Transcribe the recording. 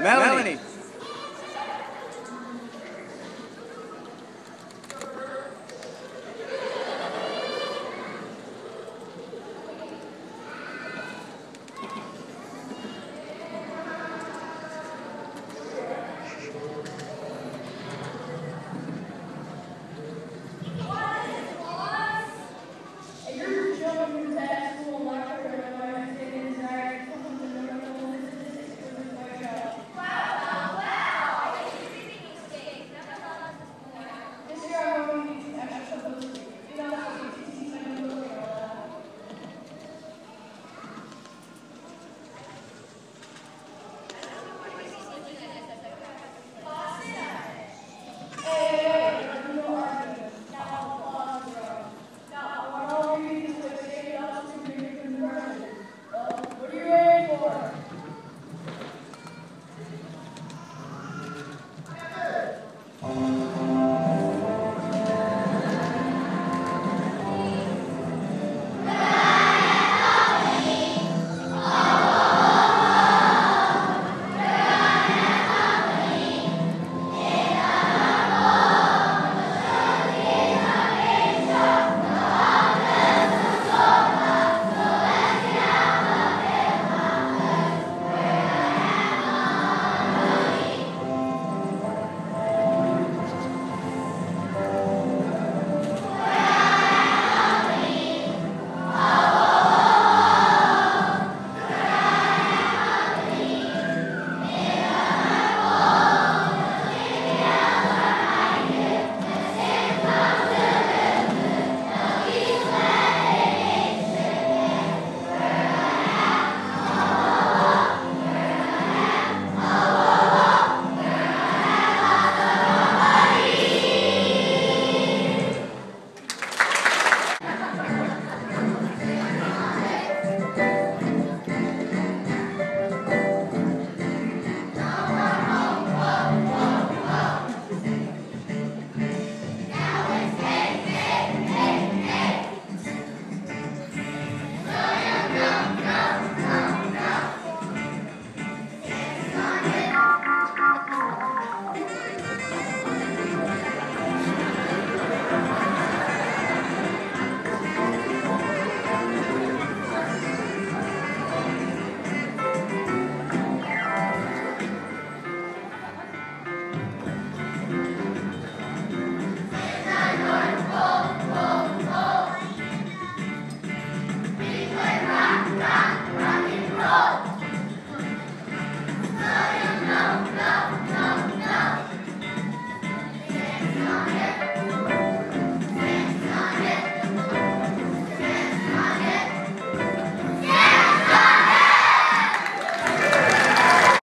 Melanie.